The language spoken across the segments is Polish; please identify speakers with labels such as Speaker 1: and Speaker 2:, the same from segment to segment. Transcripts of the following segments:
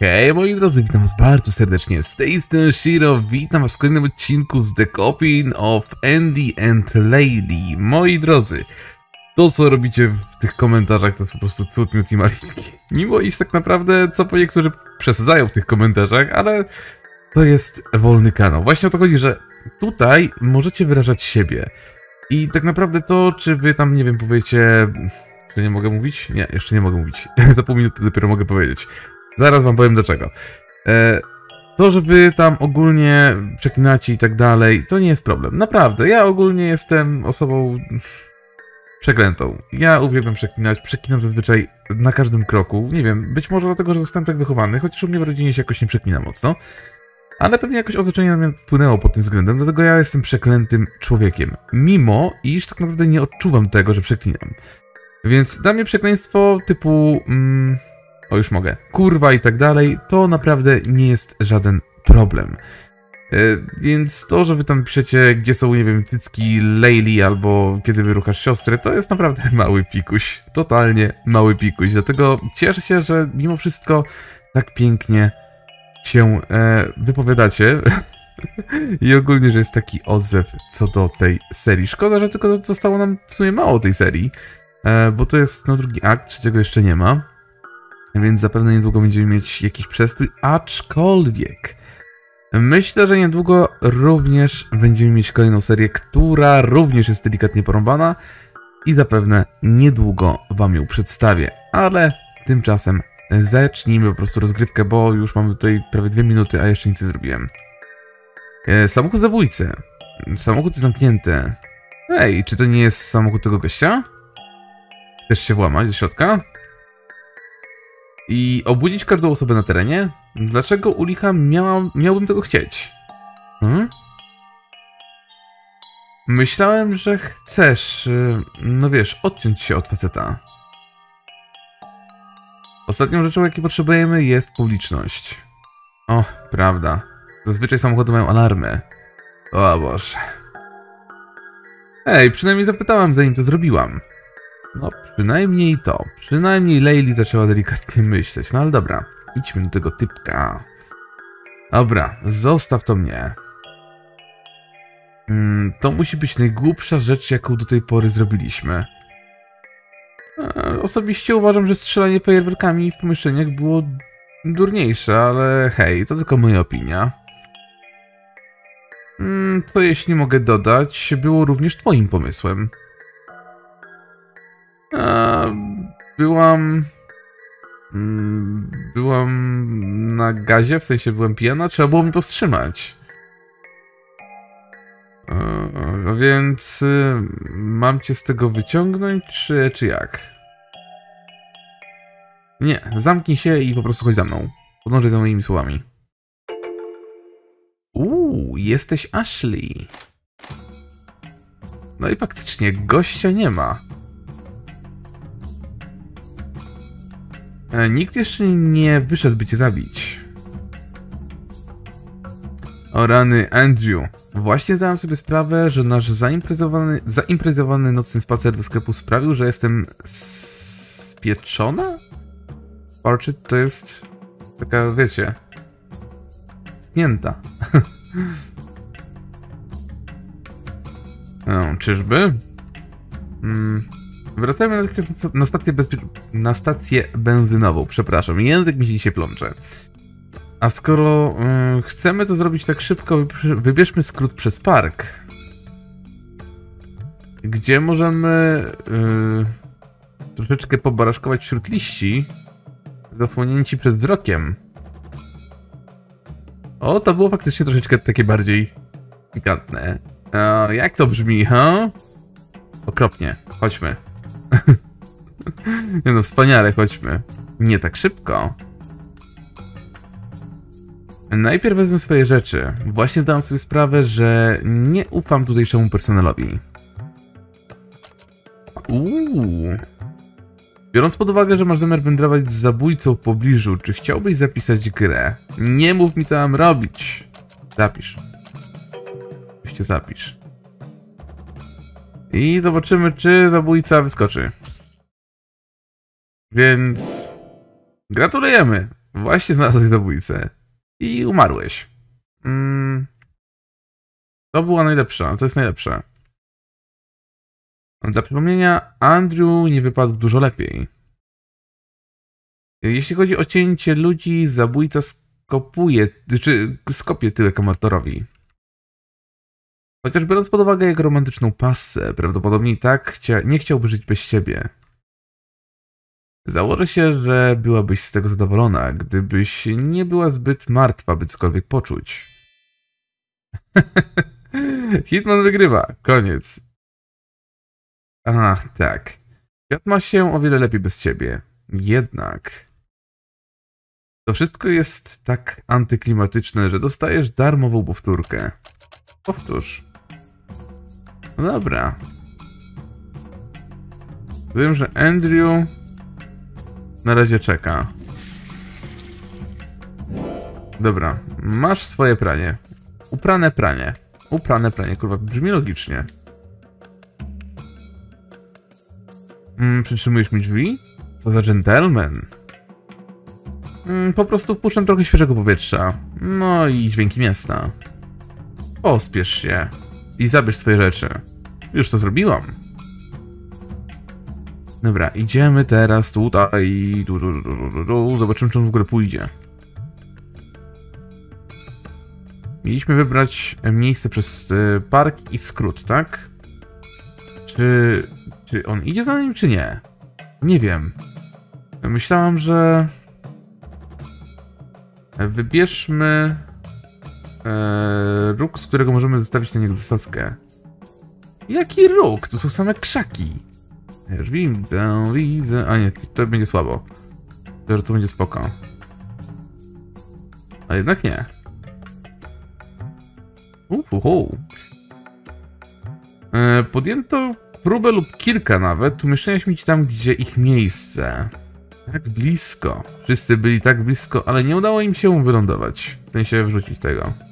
Speaker 1: Hej moi drodzy, witam was bardzo serdecznie, z tej strony Shiro, witam was w kolejnym odcinku z The Copying of Andy and Lady. Moi drodzy, to co robicie w tych komentarzach to jest po prostu cud miód i maliki. Mimo iż tak naprawdę, co po niektórzy przesadzają w tych komentarzach, ale to jest wolny kanał. Właśnie o to chodzi, że tutaj możecie wyrażać siebie. I tak naprawdę to, czy wy tam, nie wiem, powiecie... Czy nie mogę mówić? Nie, jeszcze nie mogę mówić. Za pół minuty dopiero mogę powiedzieć. Zaraz wam powiem dlaczego. E, to, że wy tam ogólnie przeklinacie i tak dalej, to nie jest problem. Naprawdę, ja ogólnie jestem osobą przeklętą. Ja uwielbiam przeklinać, przeklinam zazwyczaj na każdym kroku. Nie wiem, być może dlatego, że zostałem tak wychowany, chociaż u mnie w rodzinie się jakoś nie przeklina mocno. Ale pewnie jakoś otoczenie na mnie wpłynęło pod tym względem, dlatego ja jestem przeklętym człowiekiem. Mimo, iż tak naprawdę nie odczuwam tego, że przeklinam. Więc dla mnie przekleństwo typu... Mm, o już mogę, kurwa i tak dalej, to naprawdę nie jest żaden problem. E, więc to, że wy tam piszecie, gdzie są, nie wiem, cycki Leili albo kiedy wyruchasz siostrę, to jest naprawdę mały pikuś. Totalnie mały pikuś. Dlatego cieszę się, że mimo wszystko tak pięknie się e, wypowiadacie. I ogólnie, że jest taki odzew co do tej serii. Szkoda, że tylko zostało nam w sumie mało tej serii, e, bo to jest no drugi akt, trzeciego jeszcze nie ma więc zapewne niedługo będziemy mieć jakiś przestój, aczkolwiek myślę, że niedługo również będziemy mieć kolejną serię, która również jest delikatnie porąbana i zapewne niedługo wam ją przedstawię, ale tymczasem zacznijmy po prostu rozgrywkę, bo już mamy tutaj prawie dwie minuty, a jeszcze nic nie zrobiłem. E, samochód zabójcy. Samochód jest zamknięty. Ej, czy to nie jest samochód tego gościa? Chcesz się włamać do środka? I obudzić każdą osobę na terenie? Dlaczego u licha miała, miałbym tego chcieć? Hmm? Myślałem, że chcesz, y, no wiesz, odciąć się od faceta. Ostatnią rzeczą, jakiej potrzebujemy, jest publiczność. O, prawda. Zazwyczaj samochody mają alarmy. O Boże. Ej, przynajmniej zapytałam, zanim to zrobiłam. No, przynajmniej to. Przynajmniej Leili zaczęła delikatnie myśleć. No ale dobra, idźmy do tego typka. Dobra, zostaw to mnie. Mm, to musi być najgłupsza rzecz, jaką do tej pory zrobiliśmy. E, osobiście uważam, że strzelanie fajerwerkami w pomieszczeniach było durniejsze, ale hej, to tylko moja opinia. Mm, co jeśli mogę dodać, było również twoim pomysłem. Byłam... Mm, byłam na gazie, w sensie byłem pijana, trzeba było mi powstrzymać. A więc y, mam cię z tego wyciągnąć, czy, czy jak? Nie, zamknij się i po prostu chodź za mną. Podążaj za moimi słowami. Uuu, jesteś Ashley. No i faktycznie, gościa nie ma. Nikt jeszcze nie wyszedł, by cię zabić. O rany, Andrew. Właśnie zdałem sobie sprawę, że nasz zaimprezowany, zaimprezowany nocny spacer do sklepu sprawił, że jestem spieczona? Orchid to jest taka, wiecie, stnięta. no, czyżby? Mm. Wracamy na stację, na stację benzynową, przepraszam, język mi się plącze. A skoro y, chcemy to zrobić tak szybko, wybierzmy skrót przez park. Gdzie możemy y, troszeczkę pobaraszkować wśród liści, zasłonięci przez wzrokiem. O, to było faktycznie troszeczkę takie bardziej pikantne. E, jak to brzmi, ha? Okropnie. Chodźmy. Nie no, wspaniale, chodźmy. Nie tak szybko. Najpierw wezmę swoje rzeczy. Właśnie zdałem sobie sprawę, że nie ufam tutejszemu personelowi. Uuu. Biorąc pod uwagę, że masz zamiar wędrować z zabójcą w pobliżu, czy chciałbyś zapisać grę? Nie mów mi co mam robić. Zapisz. Oczywiście zapisz. I zobaczymy, czy zabójca wyskoczy. Więc gratulujemy. Właśnie znalazłeś zabójcę. I umarłeś. Mm. To była najlepsza, to jest najlepsze. Dla przypomnienia, Andrew nie wypadł dużo lepiej. Jeśli chodzi o cięcie ludzi, zabójca skopuje, czy skopie tyłek amortorowi. Chociaż biorąc pod uwagę jego romantyczną pasę, prawdopodobnie tak chcia nie chciałby żyć bez ciebie. Założę się, że byłabyś z tego zadowolona, gdybyś nie była zbyt martwa, by cokolwiek poczuć. Hitman wygrywa. Koniec. Ach, tak. Świat ma się o wiele lepiej bez ciebie. Jednak... To wszystko jest tak antyklimatyczne, że dostajesz darmową powtórkę. Powtórz. No dobra. Wiem, że Andrew na razie czeka. Dobra, masz swoje pranie. Uprane pranie. Uprane pranie, kurwa, brzmi logicznie. Mm, przytrzymujesz mi drzwi? Co za gentleman. Mm, po prostu wpuszczam trochę świeżego powietrza. No i dźwięki miasta. Pospiesz się. I zabierz swoje rzeczy. Już to zrobiłam. Dobra, idziemy teraz tutaj. Du, du, du, Zobaczymy, czy on w ogóle pójdzie. Mieliśmy wybrać miejsce przez e, park i skrót, tak? Czy, czy on idzie za nim, czy nie? Nie wiem. Myślałam, że... Wybierzmy... E, róg, z którego możemy zostawić na niego zasadzkę. Jaki róg? Tu są same krzaki. Już widzę, widzę... A nie, to będzie słabo. To, to będzie spoko. A jednak nie. Uhuhu. E, podjęto próbę lub kilka nawet umieszczenia śmieci tam, gdzie ich miejsce. Tak blisko. Wszyscy byli tak blisko, ale nie udało im się wylądować. W sensie wrzucić tego.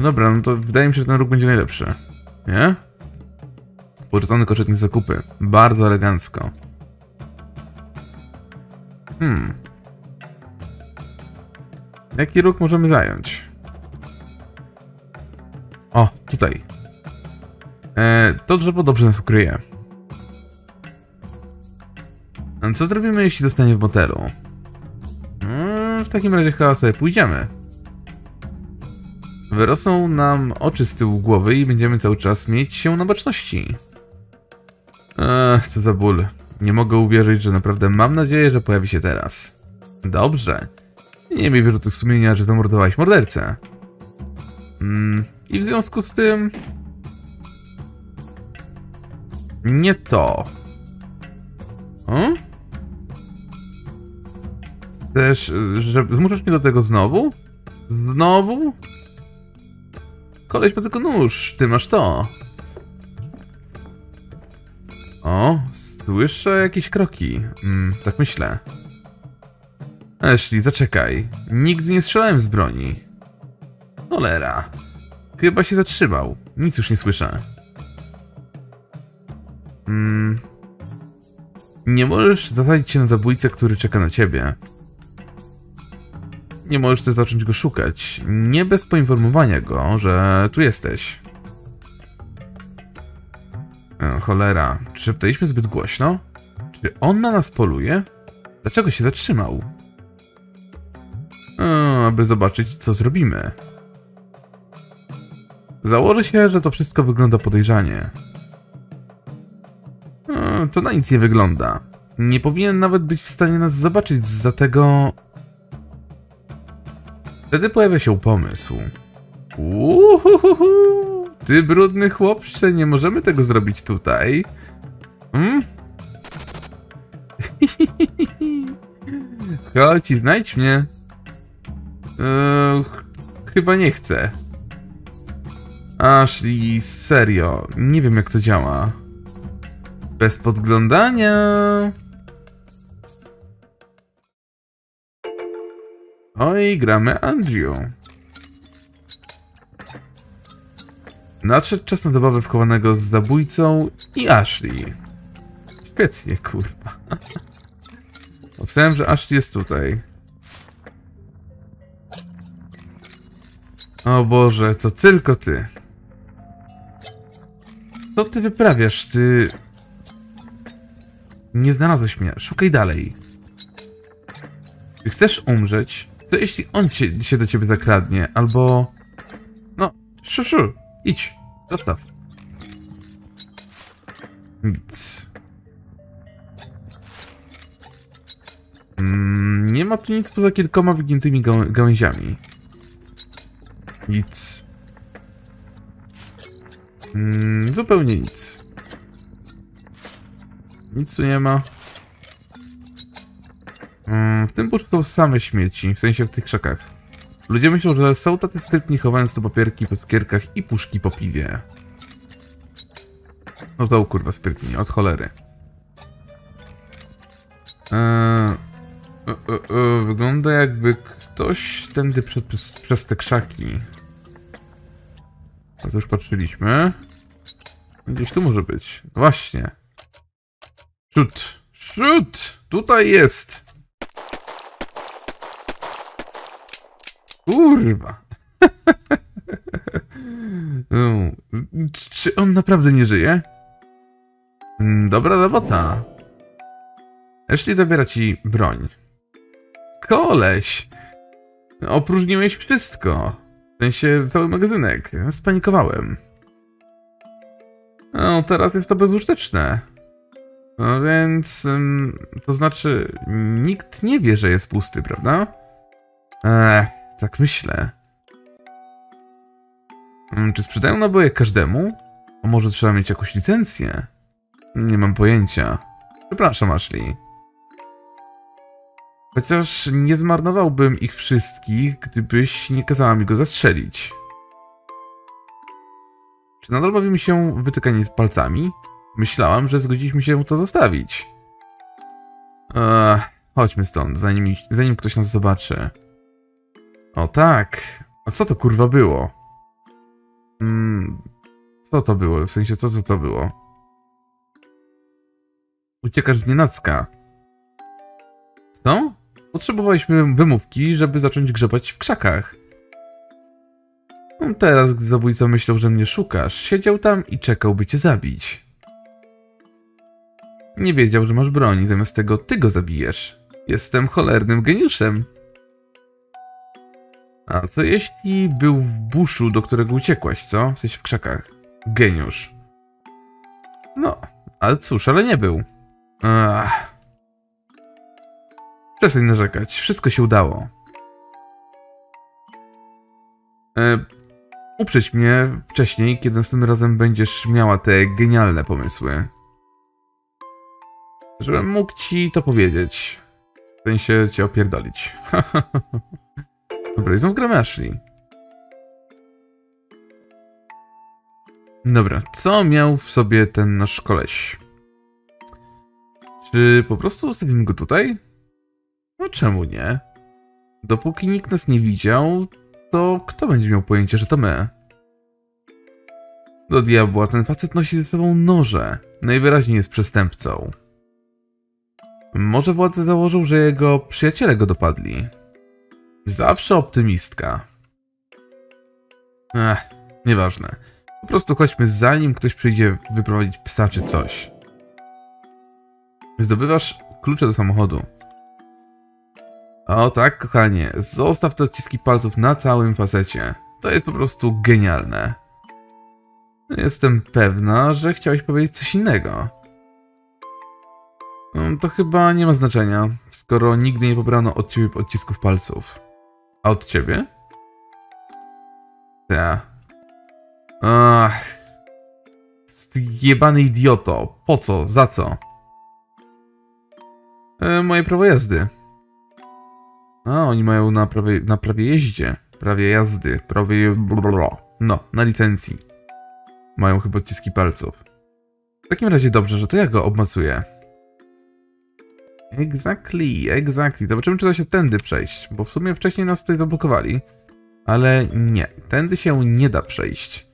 Speaker 1: Dobra, no to wydaje mi się, że ten róg będzie najlepszy. Nie? Porzucony koszyk zakupy. Bardzo elegancko. Hmm. Jaki róg możemy zająć? O, tutaj. E, to drzewo dobrze nas ukryje. Co zrobimy, jeśli dostanie w motelu? Hmm, w takim razie chyba sobie pójdziemy. Wyrosną nam oczy z tyłu głowy i będziemy cały czas mieć się na baczności. Ech, co za ból. Nie mogę uwierzyć, że naprawdę mam nadzieję, że pojawi się teraz. Dobrze. Nie mi wyrzutów sumienia, że zamordowałeś mordercę. Mm, I w związku z tym... Nie to. O? Chcesz, że zmuszasz mnie do tego znowu? Znowu? Koleś ma tylko nóż, ty masz to. O, słyszę jakieś kroki. Mm, tak myślę. Ashley, zaczekaj. Nigdy nie strzelałem z broni. Cholera. Chyba się zatrzymał. Nic już nie słyszę. Mm. Nie możesz zasadzić się na zabójcę, który czeka na ciebie. Nie możesz też zacząć go szukać. Nie bez poinformowania go, że tu jesteś. E, cholera, czy szeptaliśmy zbyt głośno? Czy on na nas poluje? Dlaczego się zatrzymał? E, aby zobaczyć, co zrobimy. Założę się, że to wszystko wygląda podejrzanie. E, to na nic nie wygląda. Nie powinien nawet być w stanie nas zobaczyć za tego... Wtedy pojawia się pomysł. Uhuhuhu. Ty brudny chłopcze, nie możemy tego zrobić tutaj. Hmm? Chodź i znajdź mnie. Eee, chyba nie chcę. Ashley, serio, nie wiem jak to działa. Bez podglądania. No Oj, gramy Andrew. Nadszedł czas na zabawę wchowanego z zabójcą i Ashley. Świetnie, kurwa. Powstałem, że Ashley jest tutaj. O Boże, to tylko ty. Co ty wyprawiasz, ty... Nie znalazłeś mnie. Szukaj dalej. Czy chcesz umrzeć? Co jeśli on cię, się do ciebie zakradnie? Albo... No, szu, szu. Idź. Zostaw. Nic. Mm, nie ma tu nic poza kilkoma wygiętymi gał gałęziami. Nic. Mm, zupełnie nic. Nic tu nie ma. Mm, w tym buszu są same śmieci, w sensie w tych krzakach. Ludzie myślą, że są tacy sprytni chowając tu papierki po cukierkach i puszki po piwie. No są kurwa sprytni, od cholery. Eee, e, e, wygląda jakby ktoś tędy przed, przez, przez te krzaki. A to już patrzyliśmy. Gdzieś tu może być. Właśnie. Shoot! Shoot! Tutaj jest! Kurwa. no. Czy on naprawdę nie żyje? Mm, Dobra robota. Ashley zabiera ci broń. Koleś! Opróżniłeś wszystko. W sensie cały magazynek. Spanikowałem. No, teraz jest to bezużyteczne. No więc... ym, to znaczy, nikt nie wie, że jest pusty, prawda? Eee, tak myślę. Ym, czy sprzedają naboje każdemu? A może trzeba mieć jakąś licencję? Nie mam pojęcia. Przepraszam, Ashley. Chociaż nie zmarnowałbym ich wszystkich, gdybyś nie kazała mi go zastrzelić. Czy nadal bawi mi się wytykanie z palcami? Myślałam, że zgodziliśmy się to zostawić. Eee, chodźmy stąd, zanim, zanim ktoś nas zobaczy. O tak. A co to kurwa było? Mm, co to było? W sensie, co, co to było? Uciekasz z nienacka. Co? Potrzebowaliśmy wymówki, żeby zacząć grzebać w krzakach. No teraz, gdy zabójca myślał, że mnie szukasz, siedział tam i czekał, by cię zabić. Nie wiedział, że masz broń, zamiast tego ty go zabijesz. Jestem cholernym geniuszem. A co jeśli był w buszu, do którego uciekłaś, co? W sensie w krzakach. Geniusz. No, ale cóż, ale nie był. Ach. Przestań narzekać, wszystko się udało. E, uprzeć mnie wcześniej, kiedy następnym razem będziesz miała te genialne pomysły. Żebym mógł ci to powiedzieć. W sensie cię opierdolić. Dobra, i znów gramy Ashley. Dobra, co miał w sobie ten nasz koleś? Czy po prostu zostawimy go tutaj? No czemu nie? Dopóki nikt nas nie widział, to kto będzie miał pojęcie, że to my? Do diabła, ten facet nosi ze sobą noże. Najwyraźniej jest przestępcą. Może władze założą, że jego przyjaciele go dopadli. Zawsze optymistka. Ech, nieważne. Po prostu chodźmy zanim ktoś przyjdzie wyprowadzić psa czy coś. Zdobywasz klucze do samochodu. O tak, kochanie, zostaw te odciski palców na całym facecie. To jest po prostu genialne. Jestem pewna, że chciałeś powiedzieć coś innego. No, to chyba nie ma znaczenia, skoro nigdy nie pobrano od ciebie odcisków palców. A od ciebie? Ta. Ach. Jebany idioto. Po co? Za co? E, moje prawo jazdy. A, oni mają na prawie, na prawie jeździe. Prawie jazdy. Prawie... blablabla. No, na licencji. Mają chyba odciski palców. W takim razie dobrze, że to ja go obmacuję. Exactly, exactly. Zobaczymy, czy da się tędy przejść, bo w sumie wcześniej nas tutaj zablokowali. Ale nie, tędy się nie da przejść.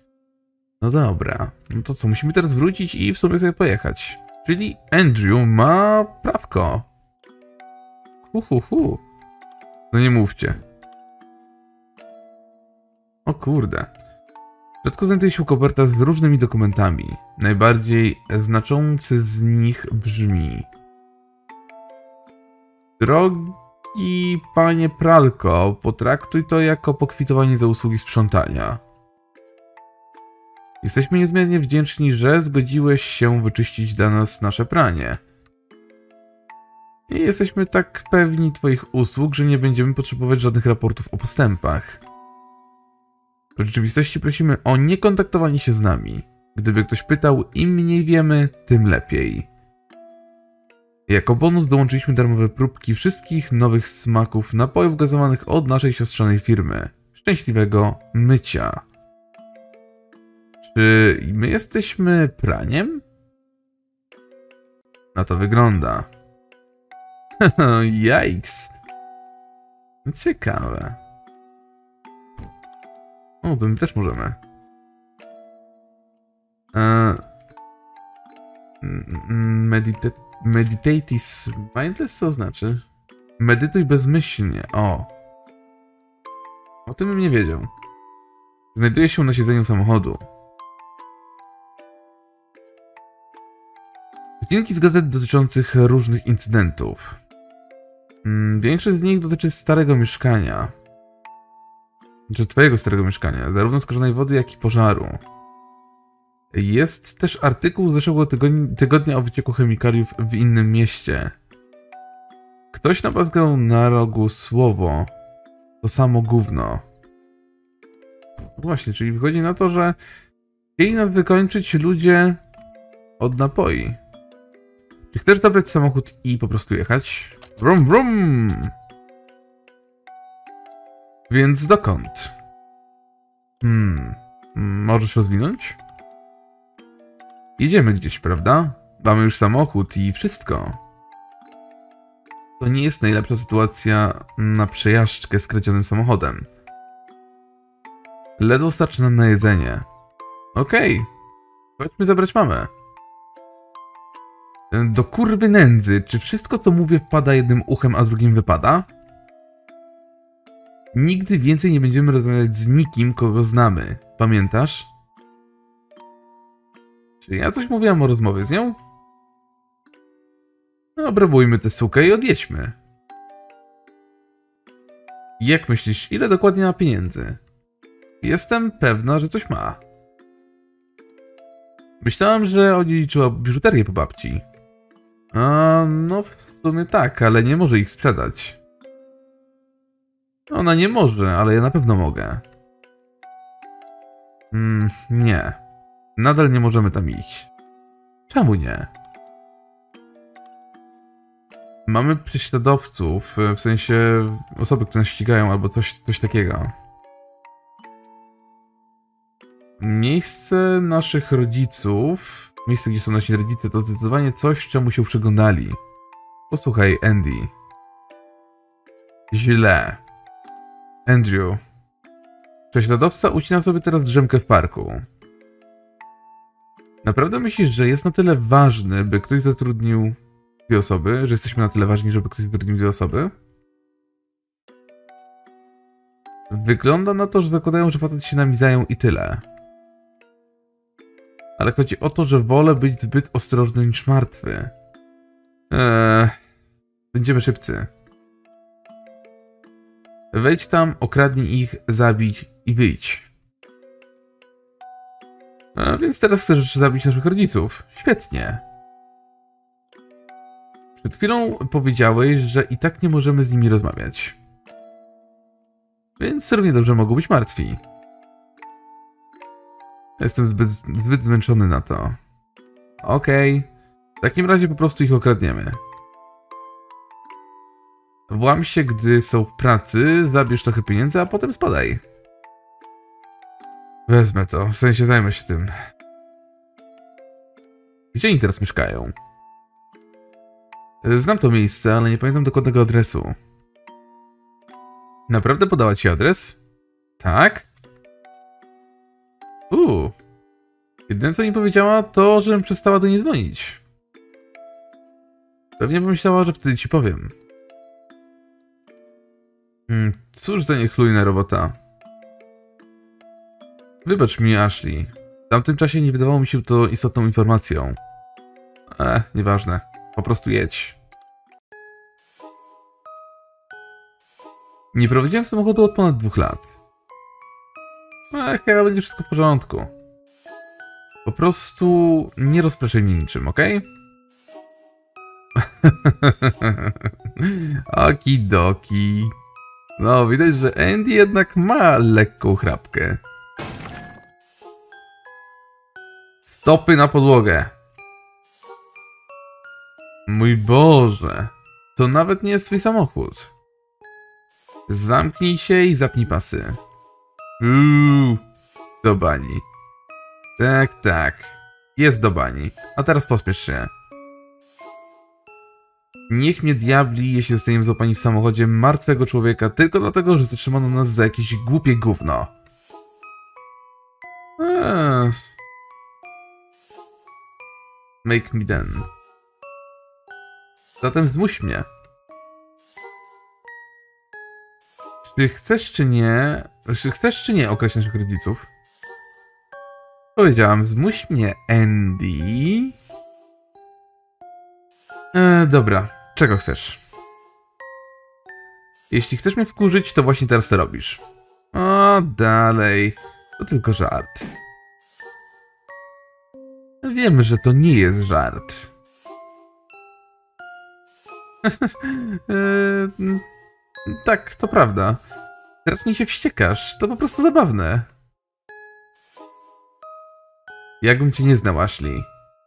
Speaker 1: No dobra, no to co, musimy teraz wrócić i w sumie sobie pojechać. Czyli Andrew ma prawko. Hu, hu, hu. No nie mówcie. O kurde. W środku znajduje się koperta z różnymi dokumentami. Najbardziej znaczący z nich brzmi... Drogi panie Pralko, potraktuj to jako pokwitowanie za usługi sprzątania. Jesteśmy niezmiernie wdzięczni, że zgodziłeś się wyczyścić dla nas nasze pranie. I jesteśmy tak pewni Twoich usług, że nie będziemy potrzebować żadnych raportów o postępach. W rzeczywistości prosimy o niekontaktowanie się z nami. Gdyby ktoś pytał, im mniej wiemy, tym lepiej. Jako bonus dołączyliśmy darmowe próbki wszystkich nowych smaków napojów gazowanych od naszej siostrzanej firmy. Szczęśliwego mycia. Czy my jesteśmy praniem? Na to wygląda. Yikes. Ciekawe. O, to my też możemy. E, medita meditatis mindless co znaczy? Medytuj bezmyślnie. O. O tym bym nie wiedział. Znajduje się na siedzeniu samochodu. Odcinki z gazet dotyczących różnych incydentów. Mm, większość z nich dotyczy starego mieszkania. Czy twojego starego mieszkania, zarówno skażonej wody, jak i pożaru. Jest też artykuł z zeszłego tygodnia o wycieku chemikaliów w innym mieście. Ktoś napaskał na rogu słowo. To samo gówno. Właśnie, czyli wychodzi na to, że chcieli nas wykończyć ludzie od napoi. Czy chcesz zabrać samochód i po prostu jechać? Vrum, vrum! Więc dokąd? Hmm, możesz rozwinąć? Jedziemy gdzieś, prawda? Mamy już samochód i wszystko. To nie jest najlepsza sytuacja na przejażdżkę z kradzionym samochodem. Ledwo starczy nam na jedzenie. Okej, okay. chodźmy zabrać mamę. Do kurwy nędzy, czy wszystko co mówię wpada jednym uchem, a z drugim wypada? Nigdy więcej nie będziemy rozmawiać z nikim, kogo znamy. Pamiętasz? Czy ja coś mówiłem o rozmowie z nią? No, obrabujmy tę sukę i odjedźmy. Jak myślisz, ile dokładnie ma pieniędzy? Jestem pewna, że coś ma. Myślałam, że odziedziczyła biżuterię po babci. A, no w sumie tak, ale nie może ich sprzedać. Ona nie może, ale ja na pewno mogę. Mm, nie. Nadal nie możemy tam iść. Czemu nie? Mamy prześladowców, w sensie osoby, które nas ścigają albo coś, coś takiego. Miejsce naszych rodziców miejsce, gdzie są nasi rodzice, to zdecydowanie coś, czemu się przyglądali. Posłuchaj, Andy. Źle. Andrew. Prześladowca ucina sobie teraz drzemkę w parku. Naprawdę myślisz, że jest na tyle ważny, by ktoś zatrudnił dwie osoby? Że jesteśmy na tyle ważni, żeby ktoś zatrudnił dwie osoby? Wygląda na to, że zakładają, że facet się nami zajął i tyle ale chodzi o to, że wolę być zbyt ostrożny niż martwy. Eee, będziemy szybcy. Wejdź tam, okradnij ich, zabić i wyjdź. Więc teraz chcesz zabić naszych rodziców. Świetnie. Przed chwilą powiedziałeś, że i tak nie możemy z nimi rozmawiać. Więc równie dobrze mogą być martwi. Jestem zbyt, zbyt zmęczony na to. Okej. Okay. W takim razie po prostu ich okradniemy. Włam się, gdy są w pracy, zabierz trochę pieniędzy, a potem spadaj. Wezmę to, w sensie zajmę się tym. Gdzie oni teraz mieszkają? Znam to miejsce, ale nie pamiętam dokładnego adresu. Naprawdę podała ci adres? Tak? Uuu. Jedyne co mi powiedziała to, żebym przestała do niej dzwonić. Pewnie pomyślała, że wtedy ci powiem. Hmm, cóż za niechlujna robota. Wybacz mi, Ashley. W tamtym czasie nie wydawało mi się to istotną informacją. E, nieważne. Po prostu jedź. Nie prowadziłem samochodu od ponad dwóch lat. E, chyba będzie wszystko w porządku. Po prostu nie rozpraszaj mnie niczym, ok? Okidoki. No, widać, że Andy jednak ma lekką chrapkę. Stopy na podłogę. Mój Boże. To nawet nie jest twój samochód. Zamknij się i zapnij pasy. Uuu. Do bani. Tak, tak. Jest do bani. A teraz pospiesz się. Niech mnie diabli, jeśli zostaniemy złapani w samochodzie martwego człowieka tylko dlatego, że zatrzymano nas za jakieś głupie gówno. Eee. Make me then. Zatem zmuś mnie. Czy chcesz czy nie... Czy chcesz czy nie określić naszych rodziców? Powiedziałam, zmuś mnie, Andy. E, dobra, czego chcesz? Jeśli chcesz mnie wkurzyć, to właśnie teraz to robisz. O, dalej. To tylko żart. Wiem, że to nie jest żart. e, tak, to prawda. Strasznie się wściekasz. To po prostu zabawne. Jakbym cię nie znał, Ashley.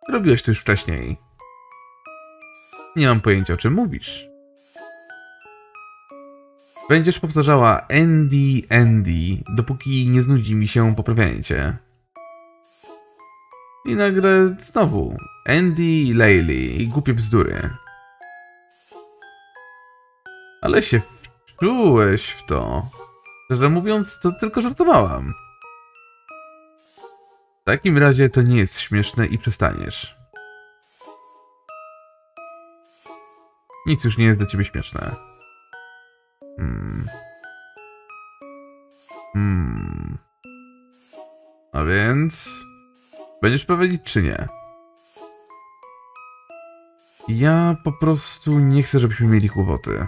Speaker 1: Robiłeś to już wcześniej. Nie mam pojęcia, o czym mówisz. Będziesz powtarzała Andy, Andy, dopóki nie znudzi mi się poprawianie cię. I nagle znowu Andy, Laylee i głupie bzdury. Ale się wczułeś w to. Szczerze mówiąc, to tylko żartowałam. W takim razie to nie jest śmieszne i przestaniesz. Nic już nie jest dla ciebie śmieszne. Hmm. Hmm. A więc... Będziesz powiedzieć czy nie? Ja po prostu nie chcę, żebyśmy mieli kłopoty.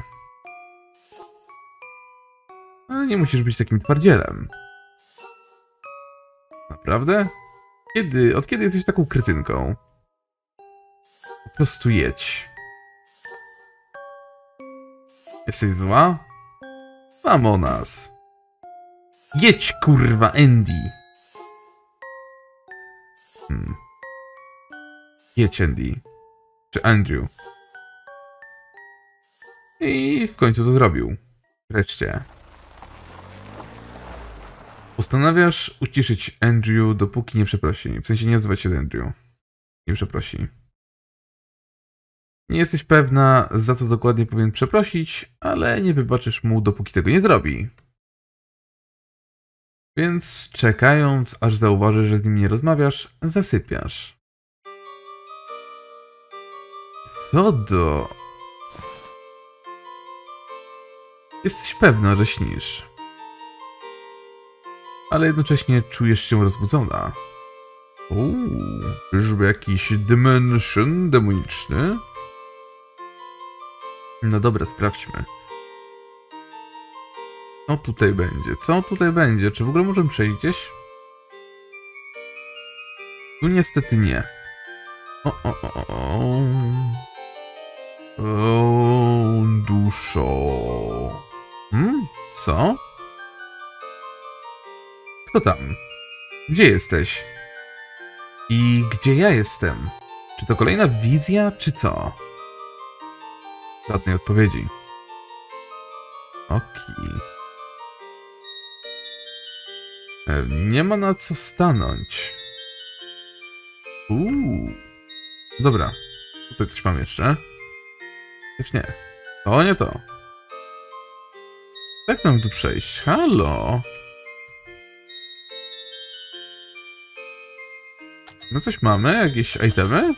Speaker 1: Ale nie musisz być takim twardzielem. Naprawdę? Kiedy? Od kiedy jesteś taką krytynką? Po prostu jedź. Jesteś zła? Mam o nas. Jedź, kurwa, Andy. Hmm. Andy. Czy Andrew. I w końcu to zrobił. Wreszcie. Postanawiasz uciszyć Andrew, dopóki nie przeprosi. W sensie nie odzywać się do Andrew. Nie przeprosi. Nie jesteś pewna, za co dokładnie powinien przeprosić, ale nie wybaczysz mu, dopóki tego nie zrobi. Więc czekając, aż zauważysz, że z nim nie rozmawiasz, zasypiasz. Co do... Jesteś pewna, że śnisz. Ale jednocześnie czujesz się rozbudzona. Uuu, czyżby jakiś dimension demoniczny? No dobra, sprawdźmy. Co tutaj będzie? Co tutaj będzie? Czy w ogóle możemy przejść gdzieś? Tu niestety nie. O, o, o, o, o. Duszo. Hmm? Co? Kto tam? Gdzie jesteś? I gdzie ja jestem? Czy to kolejna wizja, czy co? Żadnej odpowiedzi. Oki. E, Nie ma na co stanąć. Uuu. Dobra. Tutaj coś mam jeszcze. Już nie. O, nie to. Jak mam tu przejść? Halo? No coś mamy? Jakieś itemy?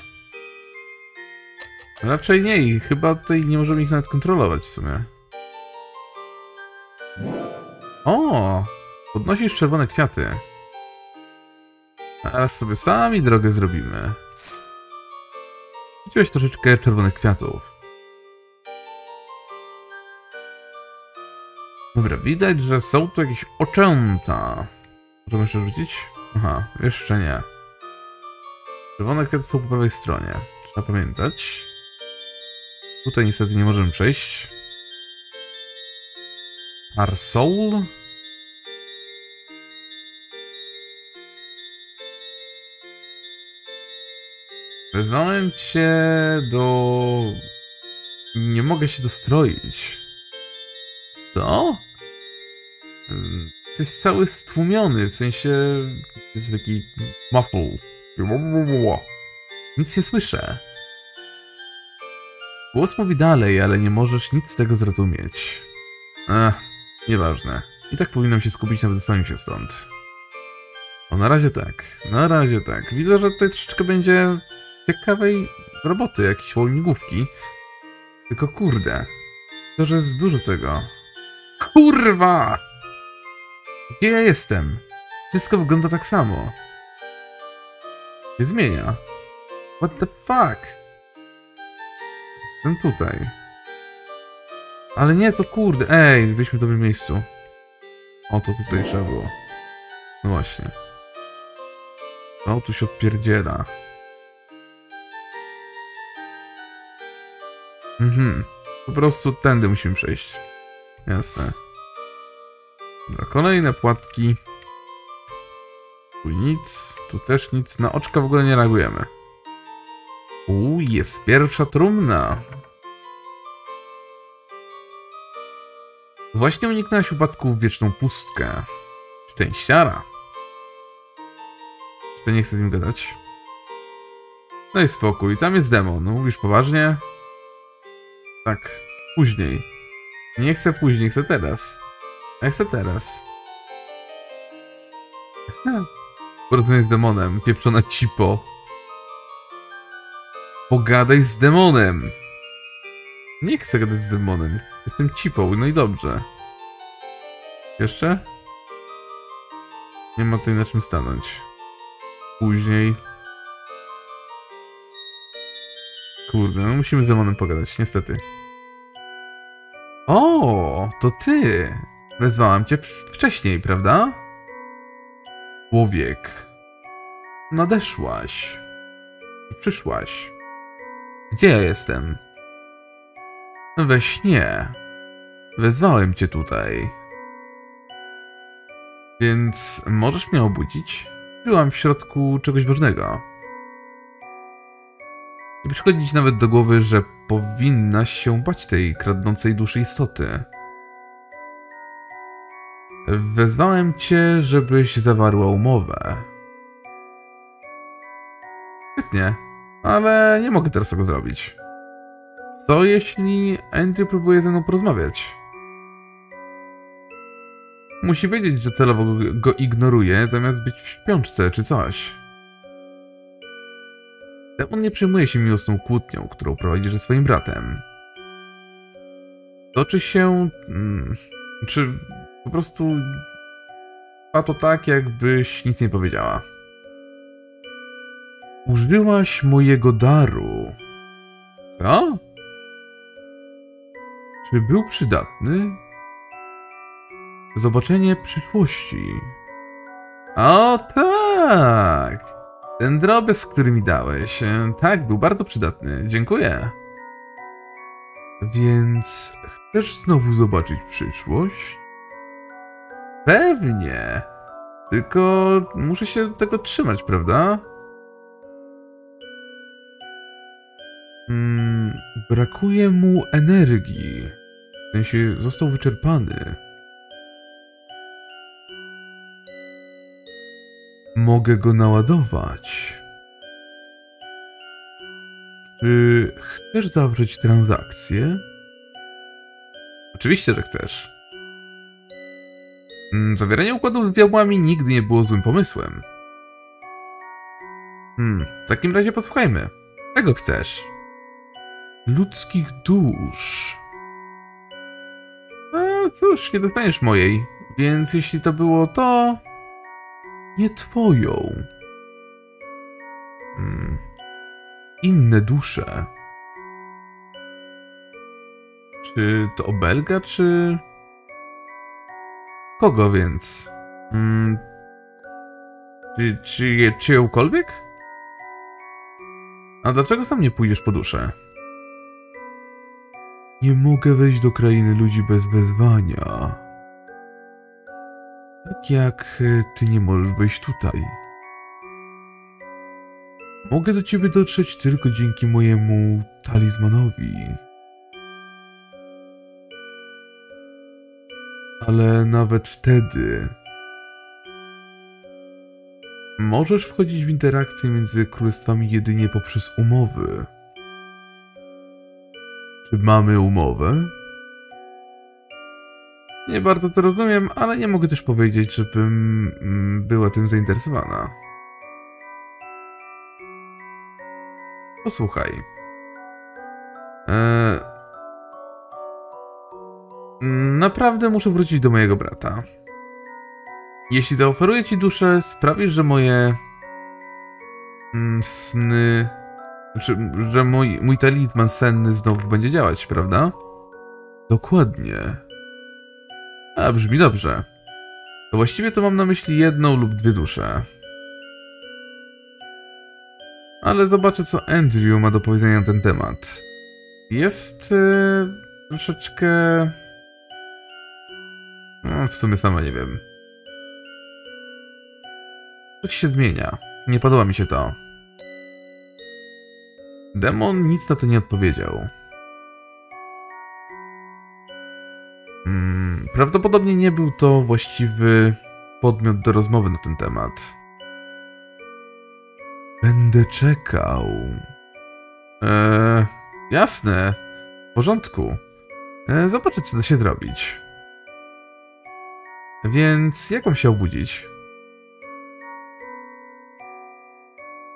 Speaker 1: Raczej nie i chyba tutaj nie możemy ich nawet kontrolować w sumie. O! Podnosisz czerwone kwiaty. A sobie sami drogę zrobimy. Widziałeś troszeczkę czerwonych kwiatów. Dobra, widać, że są tu jakieś oczęta. Możemy jeszcze rzucić? Aha, jeszcze nie. Czerwone kwiaty są po prawej stronie. Trzeba pamiętać. Tutaj niestety nie możemy przejść. Arsol? Wezwałem cię do... Nie mogę się dostroić. Co? Mm, Jesteś cały stłumiony, w sensie... Jesteś taki... muffle. Nic nie słyszę. Głos mówi dalej, ale nie możesz nic z tego zrozumieć. Ech, nieważne. I tak powinnam się skupić na wydostaniu się stąd. O, na razie tak. Na razie tak. Widzę, że tutaj troszeczkę będzie ciekawej roboty, jakieś łamigłówki. Tylko kurde, to, że jest dużo tego. Kurwa! Gdzie ja jestem? Wszystko wygląda tak samo. Się zmienia. What the fuck? Jestem tutaj. Ale nie, to kurde. Ej, byliśmy w dobrym miejscu. O, to tutaj trzeba było. No właśnie. O, tu się odpierdziela. Mhm. Po prostu tędy musimy przejść. Jasne. Dobra, kolejne płatki. Tu nic, tu też nic. Na oczka w ogóle nie reagujemy. U, jest pierwsza trumna. Właśnie uniknąłeś upadku w wieczną pustkę. Szczęściara. Czy nie chcę z nim gadać? No i spokój, tam jest demon. No, mówisz poważnie? Tak, później. Nie chcę później, chcę teraz. Ja chcę teraz. Porozmawiaj z demonem, pieprzona cipo. Pogadaj z demonem. Nie chcę gadać z demonem. Jestem cipą, no i dobrze. Jeszcze? Nie ma tutaj na czym stanąć. Później. Kurde, no musimy z demonem pogadać, niestety. O, to ty! Wezwałam cię wcześniej, prawda? Człowiek. Nadeszłaś. Przyszłaś. Gdzie ja jestem? We śnie. Wezwałem cię tutaj. Więc możesz mnie obudzić? Byłam w środku czegoś ważnego. Przychodzi ci nawet do głowy, że powinnaś się bać tej kradnącej duszy istoty. Wezwałem cię, żebyś zawarła umowę. Świetnie, ale nie mogę teraz tego zrobić. Co jeśli Andrew próbuje ze mną porozmawiać? Musi wiedzieć, że celowo go ignoruje, zamiast być w śpiączce czy coś. Demon nie przejmuje się miłosną kłótnią, którą prowadzi ze swoim bratem. Toczy się... Hmm, czy po prostu... A to tak, jakbyś nic nie powiedziała. Użyłaś mojego daru. Co? Czy był przydatny? Zobaczenie przyszłości. O tak! Ten drobiazg, który mi dałeś. e, Tak, był bardzo przydatny. Dziękuję. Więc chcesz znowu zobaczyć przyszłość? Pewnie. Tylko muszę się tego trzymać, prawda? Mm, brakuje mu energii. W sensie został wyczerpany. Mogę go naładować. Czy chcesz zawrzeć transakcję? Oczywiście, że chcesz. Mm, Zawieranie układów z diabłami nigdy nie było złym pomysłem. Hmm, w takim razie posłuchajmy. Czego chcesz? Ludzkich dusz. No cóż, nie dostaniesz mojej. Więc jeśli to było to, nie twoją. Hmm. Inne dusze. Czy to obelga, czy... Kogo więc? Hmm. Czy, czy, czyjąkolwiek? A dlaczego sam nie pójdziesz po duszę? Nie mogę wejść do krainy ludzi bez wezwania. Tak jak e, ty nie możesz wejść tutaj. Mogę do ciebie dotrzeć tylko dzięki mojemu talizmanowi. Ale nawet wtedy możesz wchodzić w interakcje między królestwami jedynie poprzez umowy. Czy mamy umowę? Nie bardzo to rozumiem, ale nie mogę też powiedzieć, żebym mm, była tym zainteresowana. Posłuchaj. Eee, naprawdę muszę wrócić do mojego brata. Jeśli zaoferuję ci duszę, sprawisz, że moje mm, sny. Znaczy, że mój, mój talizman senny znowu będzie działać, prawda? Dokładnie. A, brzmi dobrze. To właściwie to mam na myśli jedną lub dwie dusze. Ale zobaczę, co Andrew ma do powiedzenia na ten temat. Jest yy, troszeczkę... No, w sumie sama nie wiem. Coś się zmienia. Nie podoba mi się to. Demon nic na to nie odpowiedział. Hmm, prawdopodobnie nie był to właściwy podmiot do rozmowy na ten temat. Będę czekał. Eee, jasne. W porządku. Eee, zobaczę, co da się zrobić. Więc jak mam się obudzić?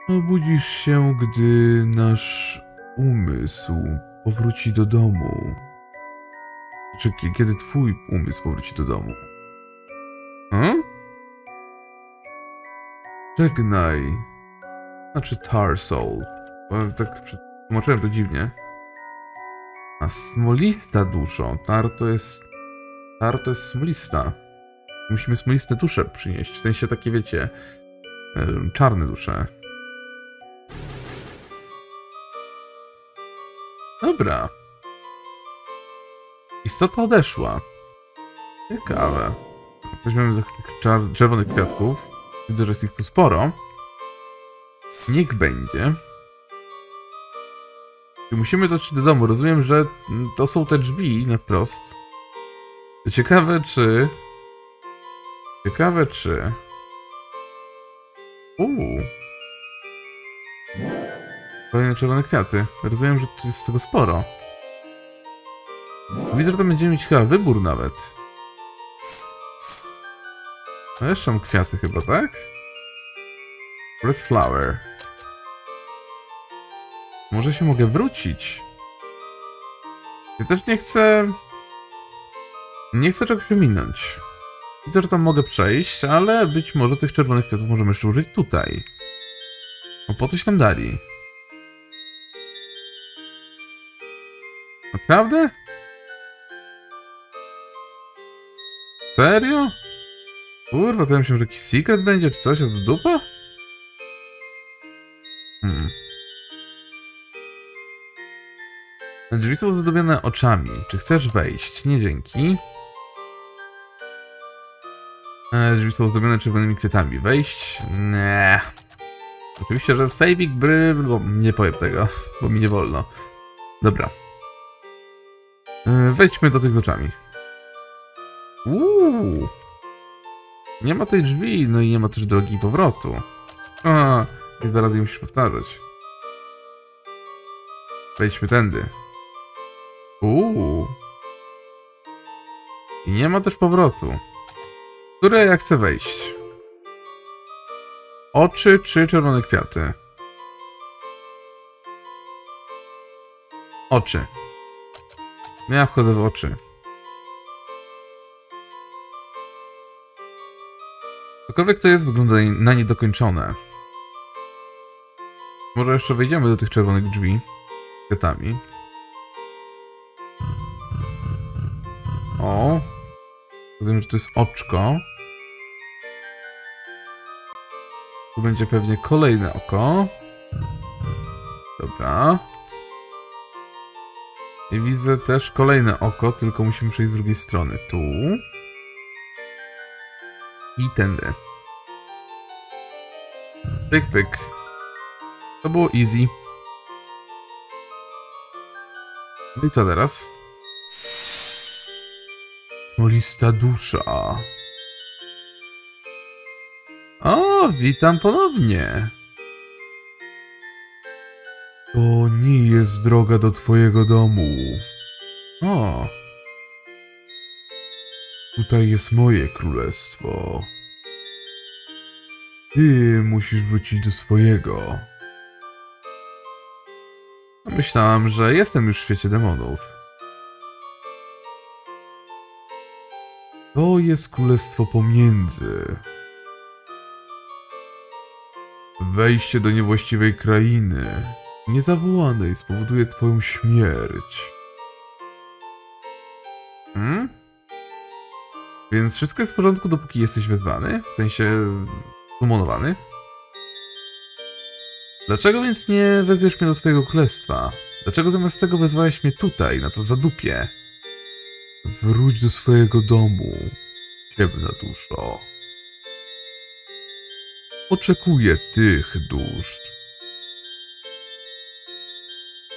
Speaker 1: Obudzisz się, gdy nasz umysł powróci do domu. Czy kiedy twój umysł powróci do domu? Hmm? Żegnaj. Znaczy Tar Soul. Bo tak tłumaczyłem to dziwnie. A smolista duszo. Tar to jest... Tar to jest smolista. Musimy smoliste dusze przynieść. W sensie takie, wiecie... Czarne dusze. Dobra. Istota odeszła. Ciekawe. Weźmiemy tych czerwonych kwiatków. Widzę, że jest ich tu sporo. Niech będzie. Musimy dotrzeć do domu. Rozumiem, że to są te drzwi na wprost. Ciekawe, czy... Ciekawe, czy... Uuu. Kolejne czerwone kwiaty. Rozumiem, że tu jest tego sporo. Widzę, że to będziemy mieć chyba wybór nawet. No jeszcze mam kwiaty chyba, tak? Red flower. Może się mogę wrócić. Ja też nie chcę... Nie chcę czegoś wyminąć. Widzę, że tam mogę przejść, ale być może tych czerwonych kwiatów możemy jeszcze użyć tutaj. No po coś tam dali. Naprawdę? Serio? Kurwa, to ja myślałem, że jakiś secret będzie, czy coś, a to dupa? Hmm. Drzwi są zdobione oczami. Czy chcesz wejść? Nie dzięki. Drzwi są zdobione czerwonymi kwiatami. Wejść? Nie. Oczywiście, że saving bry... Bo nie powiem tego, bo mi nie wolno. Dobra. E, wejdźmy do tych oczami. Uuu. Nie ma tej drzwi, no i nie ma też drogi powrotu. A, i dwa razy musisz powtarzać. Wejdźmy tędy. Uuu. I nie ma też powrotu. Które ja chcę wejść? Oczy czy czerwone kwiaty? Oczy. Ja wchodzę w oczy. Cokolwiek to jest, wygląda na niedokończone. Może jeszcze wejdziemy do tych czerwonych drzwi. Kwiatami. O. Rozumiem, że to jest oczko. Tu będzie pewnie kolejne oko. Dobra. I widzę też kolejne oko, tylko musimy przejść z drugiej strony. Tu. I tędy. Pyk, pyk. To było easy. No i co teraz? Smolista dusza. O, witam ponownie. To nie jest droga do twojego domu. O. Tutaj jest moje królestwo. Ty musisz wrócić do swojego. Myślałam, że jestem już w świecie demonów. To jest królestwo pomiędzy. Wejście do niewłaściwej krainy, niezawołanej, spowoduje twoją śmierć. Hmm? Więc wszystko jest w porządku, dopóki jesteś wezwany? W sensie... sumonowany? Dlaczego więc nie wezwiesz mnie do swojego królestwa? Dlaczego zamiast tego wezwałeś mnie tutaj, na to zadupie? Wróć do swojego domu, ciemna duszo. Oczekuję tych dusz.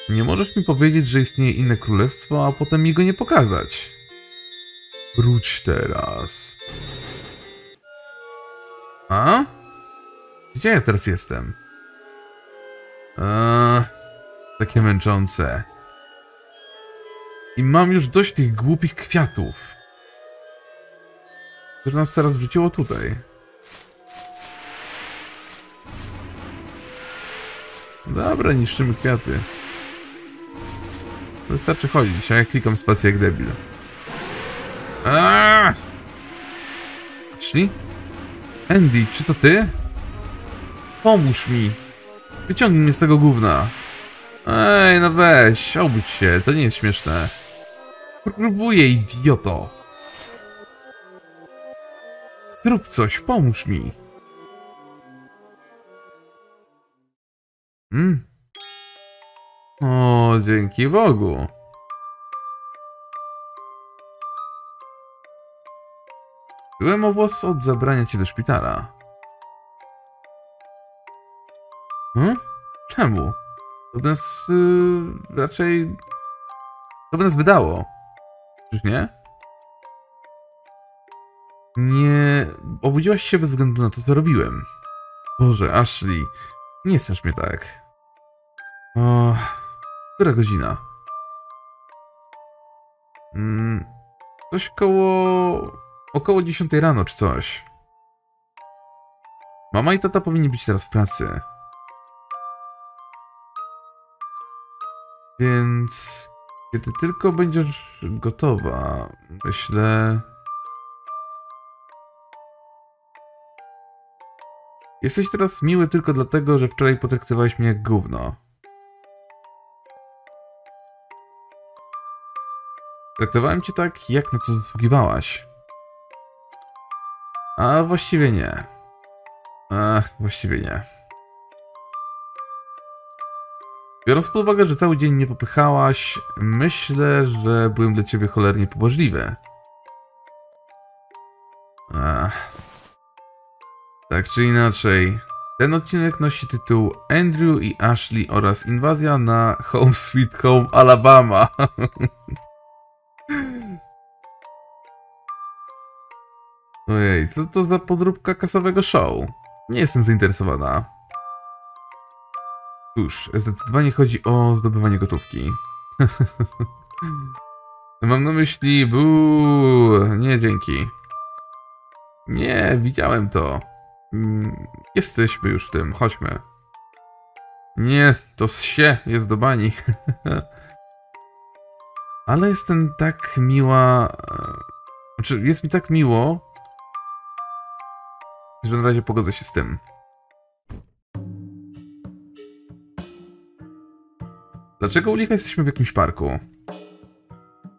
Speaker 1: Nie możesz mi powiedzieć, że istnieje inne królestwo, a potem mi go nie pokazać. Wróć teraz. A? Gdzie ja teraz jestem? Eee, takie męczące. I mam już dość tych głupich kwiatów. Które nas teraz wrzuciło tutaj. Dobra, niszczymy kwiaty. Wystarczy chodzić, a ja klikam spację jak debil. Aaaa! Szli? Andy, czy to ty? Pomóż mi. Wyciągnij mnie z tego gówna. Ej, no weź, obudź się, to nie jest śmieszne. Próbuję, idioto. Zrób coś, pomóż mi. Mm. O, dzięki Bogu. Byłem o włos od zabrania cię do szpitala. Hmm? Czemu? To by nas yy, raczej... To by nas wydało. Czyż nie? Nie... Obudziłaś się bez względu na to, co robiłem. Boże, Ashley. Nie strasz mnie tak. O... Która godzina? Mm, coś koło... Około 10 rano, czy coś. Mama i tata powinni być teraz w pracy. Więc kiedy tylko będziesz gotowa, myślę. Jesteś teraz miły tylko dlatego, że wczoraj potraktowałeś mnie jak gówno. Traktowałem cię tak, jak na to zasługiwałaś. A właściwie nie. A właściwie nie. Biorąc pod uwagę, że cały dzień nie popychałaś, myślę, że byłem dla ciebie cholernie pobożliwy. Ach. Tak czy inaczej, ten odcinek nosi tytuł Andrew i Ashley oraz inwazja na Home Sweet Home Alabama. Ojej, co to za podróbka kasowego show? Nie jestem zainteresowana. Cóż, zdecydowanie chodzi o zdobywanie gotówki. Mam na myśli, buu, nie dzięki. Nie, widziałem to. Mm, jesteśmy już w tym, chodźmy. Nie, to się jest do bani. Ale jestem tak miła... E, znaczy, jest mi tak miło, że na razie pogodzę się z tym. Dlaczego u Licha jesteśmy w jakimś parku?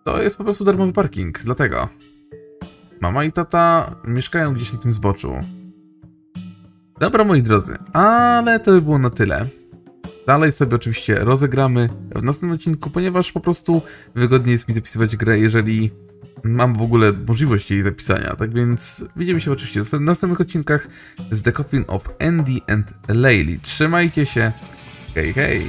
Speaker 1: To jest po prostu darmowy parking, dlatego. Mama i tata mieszkają gdzieś na tym zboczu. Dobra, moi drodzy, ale to by było na tyle. Dalej sobie oczywiście rozegramy w następnym odcinku, ponieważ po prostu wygodniej jest mi zapisywać grę, jeżeli mam w ogóle możliwość jej zapisania. Tak więc widzimy się oczywiście w następnych odcinkach z The Coffin of Andy and Laylee. Trzymajcie się. Hej, hej.